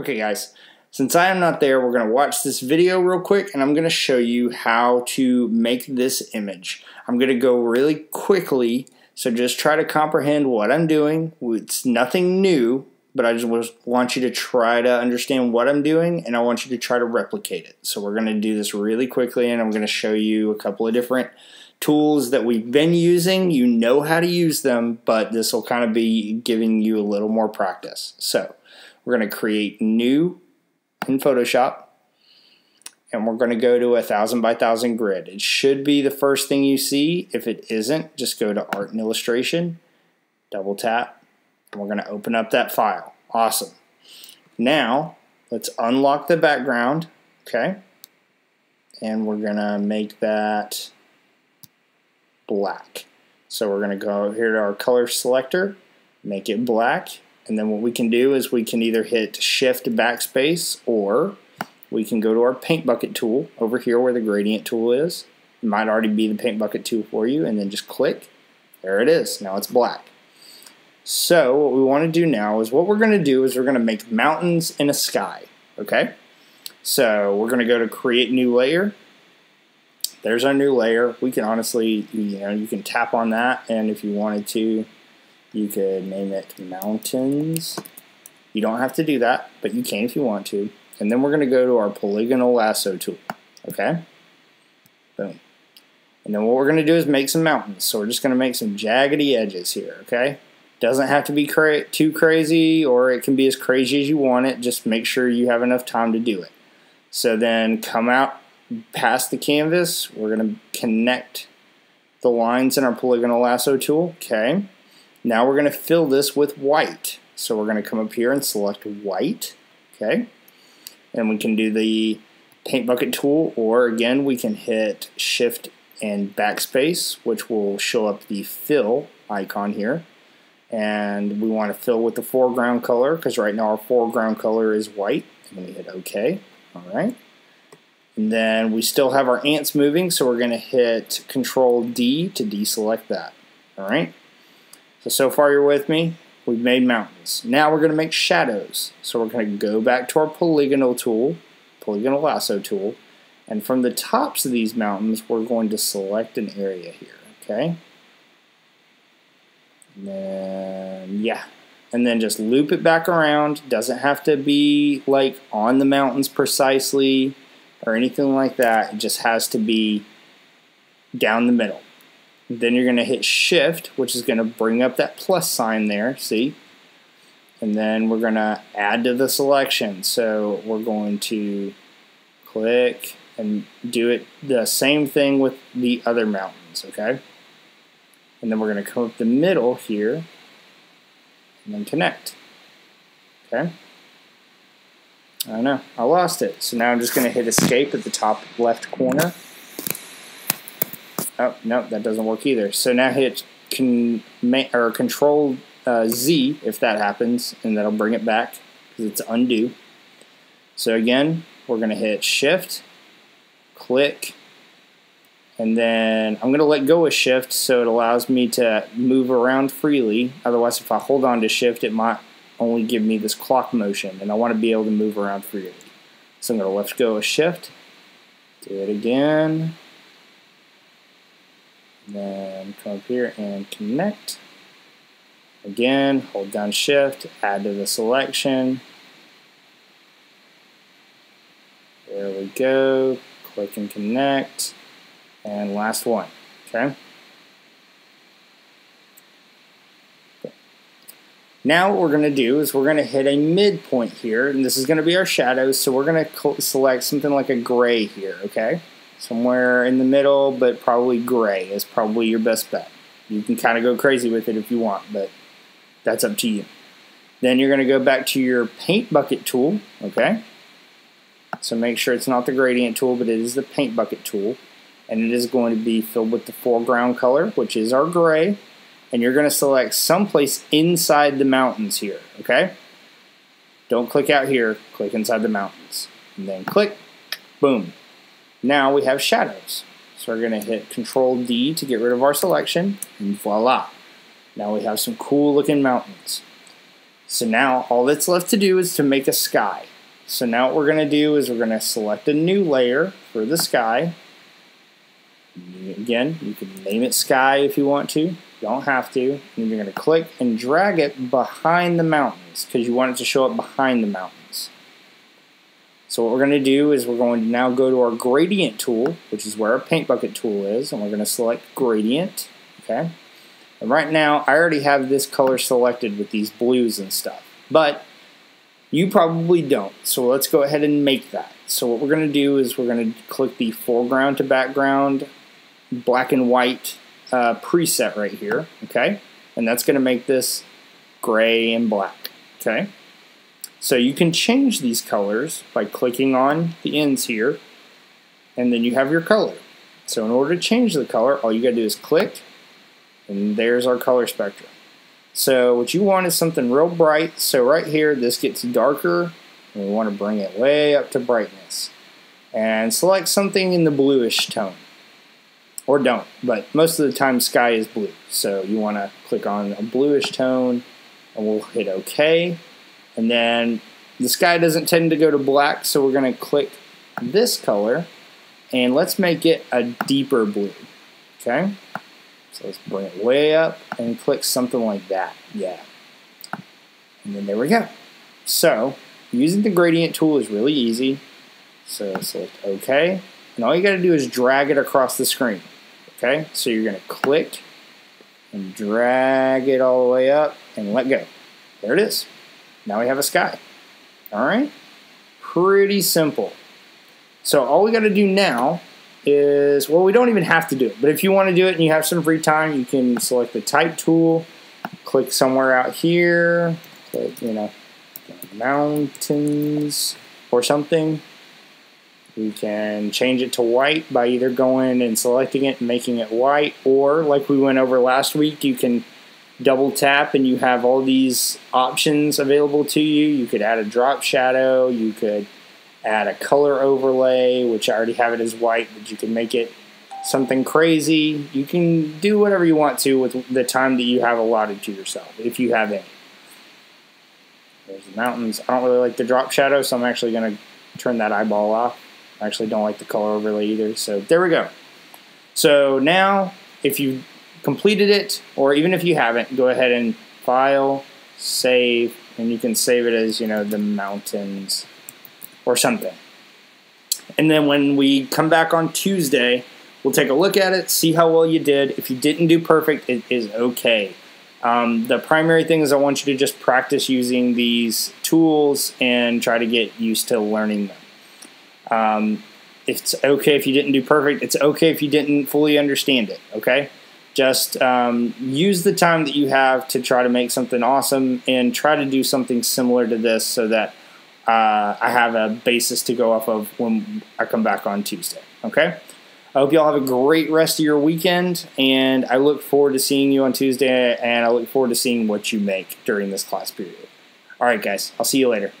Okay guys, since I am not there, we're going to watch this video real quick and I'm going to show you how to make this image. I'm going to go really quickly, so just try to comprehend what I'm doing. It's nothing new, but I just want you to try to understand what I'm doing and I want you to try to replicate it. So we're going to do this really quickly and I'm going to show you a couple of different tools that we've been using. You know how to use them, but this will kind of be giving you a little more practice. So we're going to create new in Photoshop and we're going to go to a thousand by thousand grid. It should be the first thing you see. If it isn't, just go to art and illustration, double tap, and we're going to open up that file. Awesome. Now, let's unlock the background, okay? And we're going to make that black. So we're going to go here to our color selector, make it black, and then what we can do is we can either hit shift backspace or we can go to our paint bucket tool over here where the gradient tool is. It might already be the paint bucket tool for you and then just click. There it is. Now it's black. So what we want to do now is what we're going to do is we're going to make mountains in a sky. Okay. So we're going to go to create new layer. There's our new layer. We can honestly, you know, you can tap on that and if you wanted to, you could name it mountains. You don't have to do that, but you can if you want to. And then we're going to go to our polygonal lasso tool. Okay? Boom. And then what we're going to do is make some mountains. So we're just going to make some jaggedy edges here. Okay? Doesn't have to be cra too crazy or it can be as crazy as you want it. Just make sure you have enough time to do it. So then come out past the canvas. We're going to connect the lines in our polygonal lasso tool. Okay? Now we're going to fill this with white. So we're going to come up here and select white. Okay. And we can do the paint bucket tool or again we can hit shift and backspace which will show up the fill icon here and we want to fill with the foreground color because right now our foreground color is white and we hit OK alright and then we still have our ants moving so we're going to hit control D to deselect that alright so, so far you're with me. We've made mountains. Now we're going to make shadows. So we're going to go back to our polygonal tool, polygonal lasso tool, and from the tops of these mountains, we're going to select an area here, okay? And then, yeah. And then just loop it back around. Doesn't have to be like on the mountains precisely or anything like that. It just has to be down the middle. Then you're going to hit shift, which is going to bring up that plus sign there, see? And then we're going to add to the selection. So we're going to click and do it the same thing with the other mountains, okay? And then we're going to come up the middle here and then connect, okay? I don't know, I lost it. So now I'm just going to hit escape at the top left corner. Oh, no, that doesn't work either. So now hit con or Control uh, Z if that happens, and that'll bring it back because it's undo. So again, we're going to hit Shift, click, and then I'm going to let go of Shift so it allows me to move around freely. Otherwise, if I hold on to Shift, it might only give me this clock motion, and I want to be able to move around freely. So I'm going to let go of Shift, do it again, then come up here and connect. Again, hold down shift, add to the selection. There we go. Click and connect. And last one, okay? Now what we're going to do is we're going to hit a midpoint here, and this is going to be our shadows, so we're going to select something like a gray here, okay? Somewhere in the middle, but probably gray is probably your best bet. You can kind of go crazy with it if you want, but that's up to you. Then you're going to go back to your paint bucket tool, okay? So make sure it's not the gradient tool, but it is the paint bucket tool. And it is going to be filled with the foreground color, which is our gray. And you're going to select someplace inside the mountains here, okay? Don't click out here, click inside the mountains. And then click, boom, now we have shadows. So we're going to hit Control D to get rid of our selection, and voila. Now we have some cool looking mountains. So now all that's left to do is to make a sky. So now what we're going to do is we're going to select a new layer for the sky. Again, you can name it sky if you want to. You don't have to. And you're going to click and drag it behind the mountains because you want it to show up behind the mountains. So what we're going to do is we're going to now go to our gradient tool, which is where our paint bucket tool is, and we're going to select gradient. Okay. And right now, I already have this color selected with these blues and stuff. But you probably don't. So let's go ahead and make that. So what we're going to do is we're going to click the foreground to background black and white uh, preset right here. Okay. And that's going to make this gray and black. Okay. So you can change these colors by clicking on the ends here. And then you have your color. So in order to change the color, all you got to do is click and there's our color spectrum. So what you want is something real bright. So right here, this gets darker, and we want to bring it way up to brightness. And select something in the bluish tone. Or don't, but most of the time sky is blue. So you want to click on a bluish tone, and we'll hit OK. And then the sky doesn't tend to go to black, so we're going to click this color, and let's make it a deeper blue. Okay? So let's bring it way up and click something like that. Yeah. And then there we go. So using the gradient tool is really easy. So select OK. And all you got to do is drag it across the screen. Okay, so you're going to click and drag it all the way up and let go. There it is. Now we have a sky. All right, pretty simple. So all we got to do now is, well, we don't even have to do it. But if you want to do it and you have some free time, you can select the type tool, click somewhere out here, click, you know, mountains or something. We can change it to white by either going and selecting it and making it white, or like we went over last week, you can double tap and you have all these options available to you. You could add a drop shadow, you could add a color overlay, which I already have it as white, but you can make it something crazy. You can do whatever you want to with the time that you have allotted to yourself, if you have any. There's the mountains. I don't really like the drop shadow, so I'm actually going to turn that eyeball off. I actually don't like the color overlay either, so there we go. So now, if you completed it, or even if you haven't, go ahead and file, save, and you can save it as, you know, the mountains or something. And then when we come back on Tuesday, we'll take a look at it, see how well you did. If you didn't do perfect, it is okay. Um, the primary thing is I want you to just practice using these tools and try to get used to learning them. Um, it's okay if you didn't do perfect. It's okay if you didn't fully understand it. Okay, just um, use the time that you have to try to make something awesome and try to do something similar to this so that uh, I have a basis to go off of when I come back on Tuesday. Okay? I hope you all have a great rest of your weekend, and I look forward to seeing you on Tuesday, and I look forward to seeing what you make during this class period. All right, guys, I'll see you later.